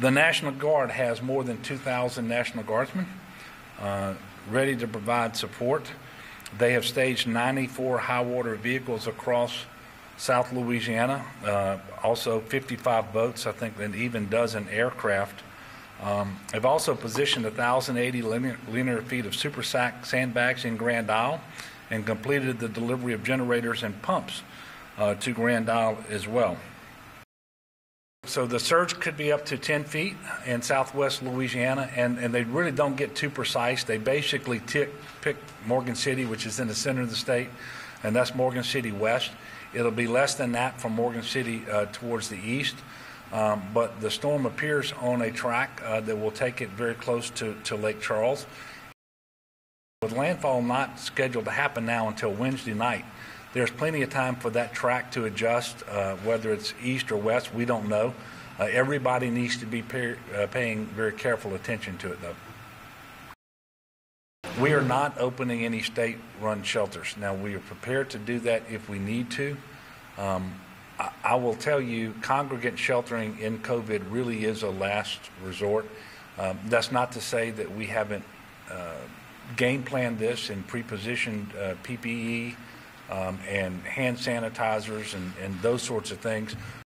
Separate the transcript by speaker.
Speaker 1: The National Guard has more than 2,000 National Guardsmen uh, ready to provide support. They have staged 94 high water vehicles across South Louisiana, uh, also 55 boats, I think, and even dozen aircraft. Um, they've also positioned 1,080 linear, linear feet of super sack sandbags in Grand Isle and completed the delivery of generators and pumps uh, to Grand Isle as well. So the surge could be up to 10 feet in southwest Louisiana, and, and they really don't get too precise. They basically tick, pick Morgan City, which is in the center of the state, and that's Morgan City West. It'll be less than that from Morgan City uh, towards the east, um, but the storm appears on a track uh, that will take it very close to, to Lake Charles. With landfall not scheduled to happen now until Wednesday night, there's plenty of time for that track to adjust, uh, whether it's east or west, we don't know. Uh, everybody needs to be pay, uh, paying very careful attention to it, though. We are not opening any state run shelters. Now, we are prepared to do that if we need to. Um, I, I will tell you, congregate sheltering in COVID really is a last resort. Um, that's not to say that we haven't uh, game planned this and pre-positioned uh, PPE um, and hand sanitizers and, and those sorts of things.